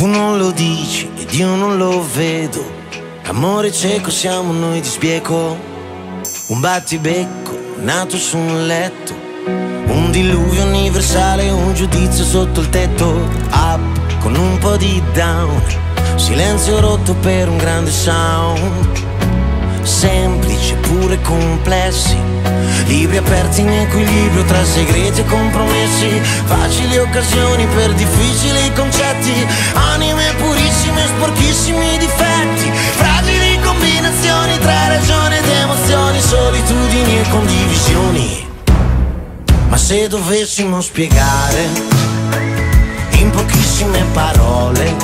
Tu non lo dici ed io non lo vedo. Amore cieco siamo noi di sbieco. Un battibecco nato su un letto. Un diluvio universale, un giudizio sotto il tetto. Up con un po' di down. Silenzio rotto per un grande sound. Semplici pure complessi. Libri aperti in equilibrio tra segreti e compromessi. Facili occasioni per difficili concetti. Sporchissimi difetti. Fragili combinazioni tra ragione ed emozioni. Solitudini e condivisioni. Ma se dovessimo spiegare in pochissime parole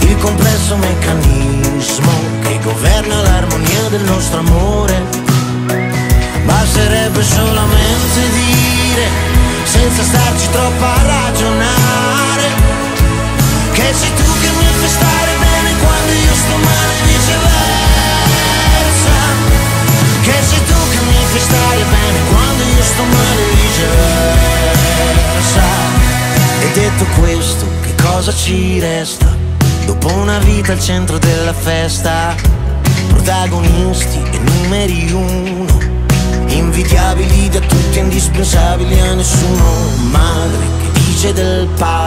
il complesso meccanismo che governa l'armonia del nostro amore, basterebbe solamente dire, senza starci troppo a detto questo, che cosa ci resta? Dopo una vita al centro della festa, protagonisti e numeri uno, invidiabili da tutti, indispensabili a nessuno, madre che dice del padre